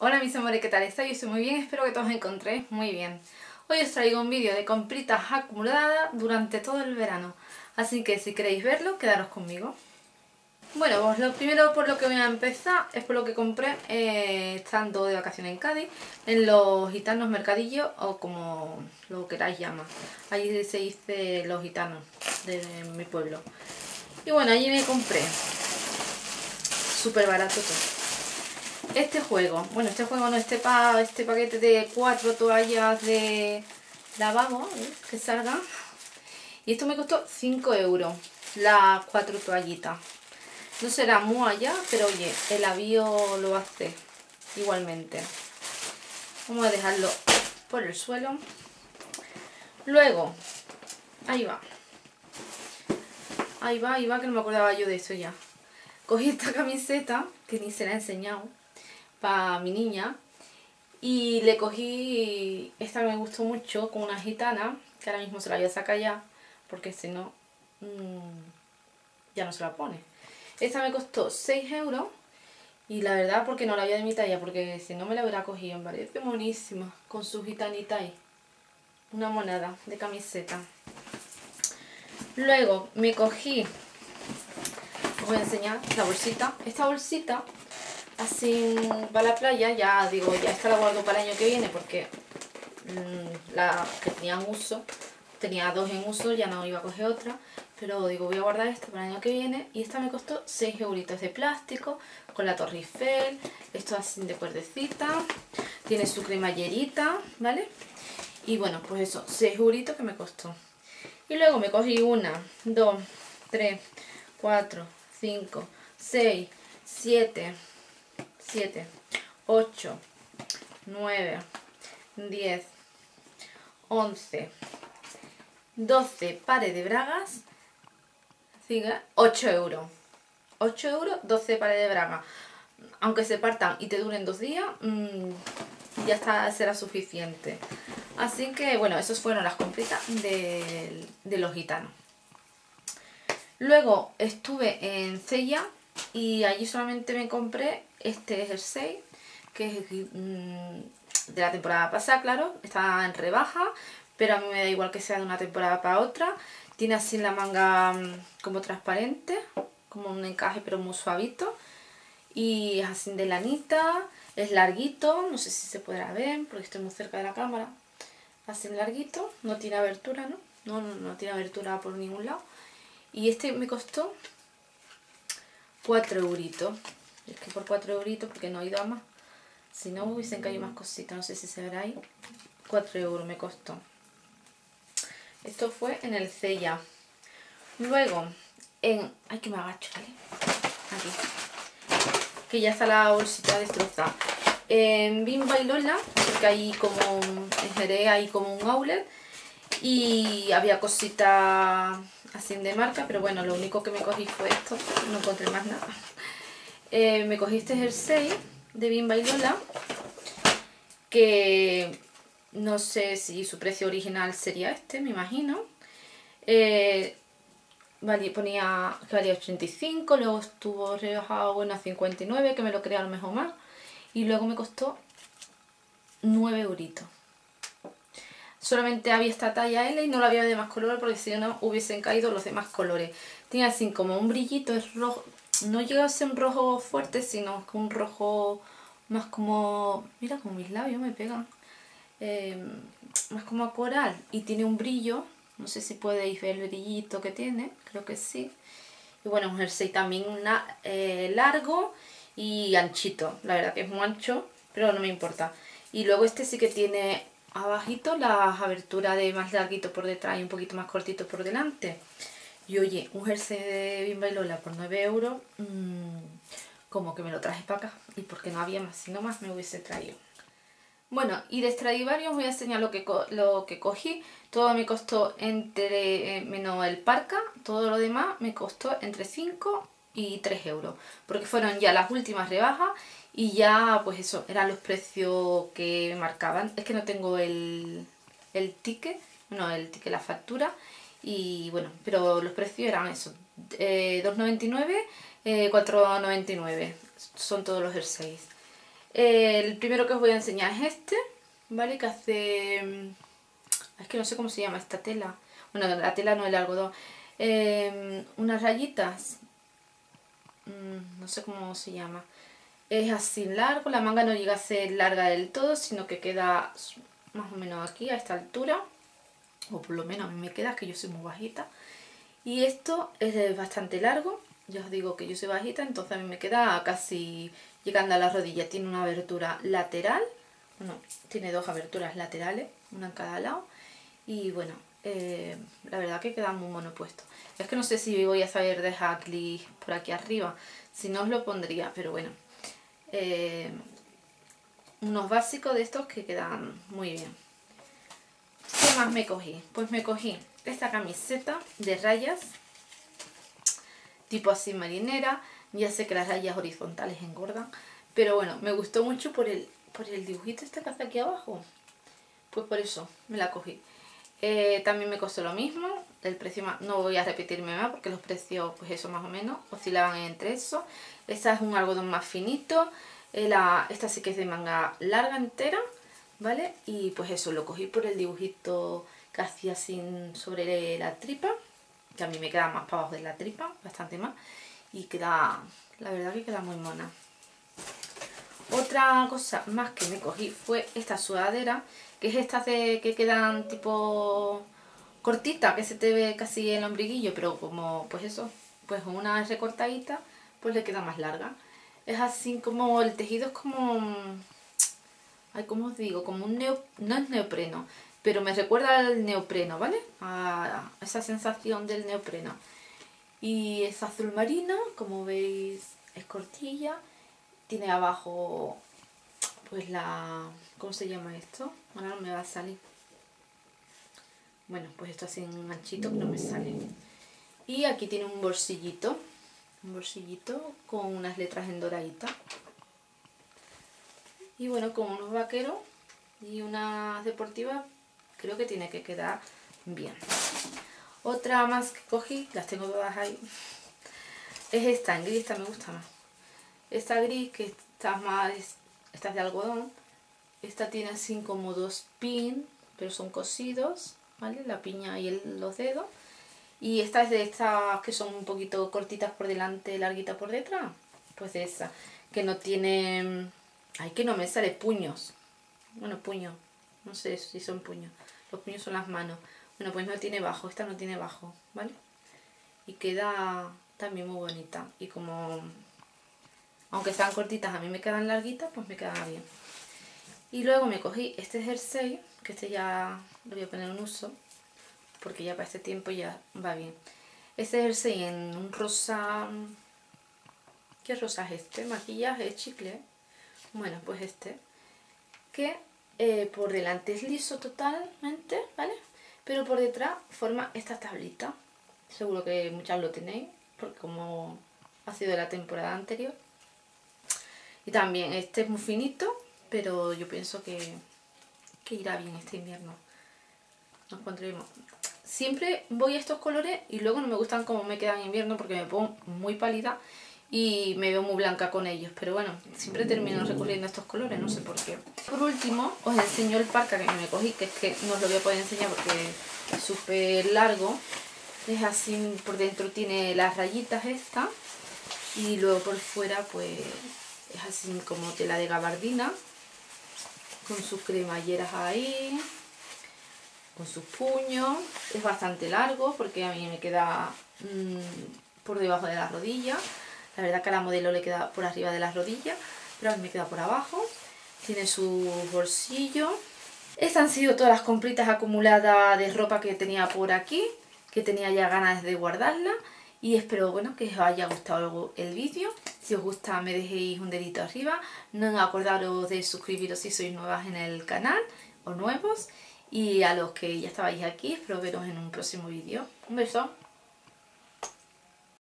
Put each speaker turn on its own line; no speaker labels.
Hola mis amores, ¿qué tal estáis? Yo estoy muy bien, espero que todos os encontréis muy bien. Hoy os traigo un vídeo de compritas acumuladas durante todo el verano, así que si queréis verlo, quedaros conmigo. Bueno, pues lo primero por lo que voy a empezar es por lo que compré eh, estando de vacaciones en Cádiz, en los gitanos mercadillos o como lo queráis llamar. Allí se dice los gitanos de mi pueblo. Y bueno, allí me compré súper barato todo este juego, bueno este juego no, este, pa, este paquete de cuatro toallas de lavabo que salgan y esto me costó 5 euros las cuatro toallitas no será muy allá pero oye el avío lo hace igualmente. Vamos a dejarlo por el suelo. Luego ahí va. Ahí va, ahí va que no me acordaba yo de eso ya. Cogí esta camiseta que ni se la he enseñado para mi niña y le cogí, esta me gustó mucho, con una gitana, que ahora mismo se la voy a sacar ya, porque si no, mmm, ya no se la pone. Esta me costó 6 euros y la verdad porque no la había de mi talla, porque si no me la hubiera cogido, me parece buenísima, con su gitanita ahí. Una moneda de camiseta. Luego me cogí, os voy a enseñar la bolsita. Esta bolsita así va la playa, ya digo, ya esta la guardo para el año que viene porque mm, la que tenía uso, tenía dos en uso, ya no iba a coger otra, pero digo, voy a guardar esta para el año que viene y esta me costó 6 euritos de plástico con la Torre Eiffel, esto así de cuerdecita, tiene su cremallerita, ¿vale? Y bueno, pues eso, 6 euritos que me costó. Y luego me cogí una, dos, tres, cuatro, cinco, seis, siete 7, 8, 9, 10, 11, 12 pares de bragas, 8 euros. 8 euros, 12 pares de bragas. Aunque se partan y te duren dos días, mmm, ya está, será suficiente. Así que, bueno, esas fueron las compritas de, de los gitanos. Luego estuve en Cella y allí solamente me compré este 6 que es mm, de la temporada pasada, claro, está en rebaja, pero a mí me da igual que sea de una temporada para otra. Tiene así la manga mm, como transparente, como un encaje pero muy suavito. Y es así de lanita, es larguito, no sé si se podrá ver porque estoy muy cerca de la cámara. Así larguito, no tiene abertura, ¿no? No, no, no tiene abertura por ningún lado. Y este me costó 4 euritos. Es que por 4 euritos, porque no he ido a más. Si no, hubiesen caído más cositas. No sé si se verá ahí. 4 euros me costó. Esto fue en el Cella. Luego, en... Ay, que me agacho, ¿vale? Aquí. Que ya está la bolsita destrozada. En Bimba y Lola, porque hay como... En Jerez hay como un outlet. Y había cositas así de marca, pero bueno, lo único que me cogí fue esto. No encontré más nada. Eh, me cogí este jersey de Bimba y Lola, que no sé si su precio original sería este, me imagino. Eh, ponía que valía 85, luego estuvo rebajado bueno, a 59, que me lo creía a lo mejor más. Y luego me costó 9 euritos. Solamente había esta talla L y no la había de más color porque si no hubiesen caído los demás colores. Tiene así como un brillito, es rojo, no llega a ser un rojo fuerte, sino que un rojo más como... Mira, como mis labios me pegan. Em, más como a coral. Y tiene un brillo. No sé si podéis ver el brillito que tiene. Creo que sí. Y bueno, un jersey también eh, largo y anchito. La verdad que es muy ancho, pero no me importa. Y luego este sí que tiene abajito las aberturas de más larguito por detrás y un poquito más cortito por delante. Y oye, un jersey de Bimba y Lola por 9 euros, mmm, como que me lo traje para acá. Y porque no había más, si no más me hubiese traído. Bueno, y de Stradivarius voy a enseñar lo que, lo que cogí. Todo me costó entre, eh, menos el parca, todo lo demás me costó entre 5 y 3 euros. Porque fueron ya las últimas rebajas y ya, pues eso, eran los precios que marcaban. Es que no tengo el, el ticket, no, el ticket, la factura y bueno, pero los precios eran eso, eh, 2,99, 4,99, eh, son todos los jerseys. El primero que os voy a enseñar es este, ¿vale? Que hace... Mm, es que no sé cómo se llama esta tela. Bueno, la tela no el algodón. Eh, unas rayitas. Mm, no sé cómo se llama. Es así largo, la manga no llega a ser larga del todo, sino que queda más o menos aquí, a esta altura. O por lo menos a mí me queda, que yo soy muy bajita. Y esto es bastante largo. Ya os digo que yo soy bajita, entonces a mí me queda casi llegando a la rodilla. Tiene una abertura lateral. Bueno, tiene dos aberturas laterales, una en cada lado. Y bueno, eh, la verdad que queda muy mono puesto. Es que no sé si voy a saber dejar clic por aquí arriba. Si no os lo pondría, pero bueno. Eh, unos básicos de estos que quedan muy bien. ¿Qué más me cogí? Pues me cogí esta camiseta de rayas, tipo así marinera. Ya sé que las rayas horizontales engordan, pero bueno, me gustó mucho por el, por el dibujito este que hace aquí abajo. Pues por eso me la cogí. Eh, también me costó lo mismo, el precio no voy a repetirme más porque los precios, pues eso más o menos, oscilaban entre eso. Esta es un algodón más finito, eh, esta sí que es de manga larga entera, ¿vale? Y pues eso, lo cogí por el dibujito que hacía sin sobre la tripa, que a mí me queda más para abajo de la tripa, bastante más, y queda, la verdad que queda muy mona. Otra cosa más que me cogí fue esta sudadera, que es esta de que quedan tipo cortita, que se te ve casi el ombliguillo, pero como pues eso, pues una recortadita, pues le queda más larga. Es así como, el tejido es como, ay, ¿cómo os digo? Como un neo, no es neopreno, pero me recuerda al neopreno, ¿vale? A esa sensación del neopreno. Y es azul marino, como veis es cortilla, tiene abajo pues la, ¿cómo se llama esto? Ahora no me va a salir. Bueno, pues esto así en manchito que no me sale. Y aquí tiene un bolsillito, un bolsillito con unas letras en doradita. Y bueno, con unos vaqueros y unas deportivas, creo que tiene que quedar bien. Otra más que cogí, las tengo todas ahí, es esta, en gris, esta me gusta más. Esta gris que está más, esta es de algodón, esta tiene así como dos pin, pero son cosidos, ¿vale? La piña y los dedos. Y esta es de estas que son un poquito cortitas por delante, larguitas por detrás. Pues de esa, que no tiene... Ay, que no me sale puños. Bueno, puños. No sé si son puños. Los puños son las manos. Bueno, pues no tiene bajo. Esta no tiene bajo, ¿vale? Y queda también muy bonita. Y como... Aunque sean cortitas, a mí me quedan larguitas, pues me quedan bien. Y luego me cogí este jersey, que este ya lo voy a poner en uso, porque ya para este tiempo ya va bien. Este jersey en un rosa... ¿Qué rosa es este? Maquillaje, chicle. Bueno, pues este. Que eh, por delante es liso totalmente, ¿vale? Pero por detrás forma esta tablita. Seguro que muchas lo tenéis, porque como ha sido la temporada anterior. Y también este es muy finito, pero yo pienso que, que irá bien este invierno. Nos pondremos. Siempre voy a estos colores y luego no me gustan como me quedan en invierno porque me pongo muy pálida y me veo muy blanca con ellos. Pero bueno, siempre termino recurriendo a estos colores, no sé por qué. Por último, os enseño el parca que me cogí, que es que no os lo voy a poder enseñar porque es súper largo. Es así, por dentro tiene las rayitas estas y luego por fuera pues es así como tela de gabardina con sus cremalleras ahí, con sus puños. Es bastante largo porque a mí me queda mm, por debajo de la rodilla. La verdad que a la modelo le queda por arriba de las rodillas, pero a mí me queda por abajo. Tiene su bolsillo. Estas han sido todas las compritas acumuladas de ropa que tenía por aquí, que tenía ya ganas de guardarla. Y espero bueno que os haya gustado el vídeo. Si os gusta me dejéis un dedito arriba. No acordaros de suscribiros si sois nuevas en el canal o nuevos. Y a los que ya estabais aquí, espero veros en un próximo vídeo. Un beso.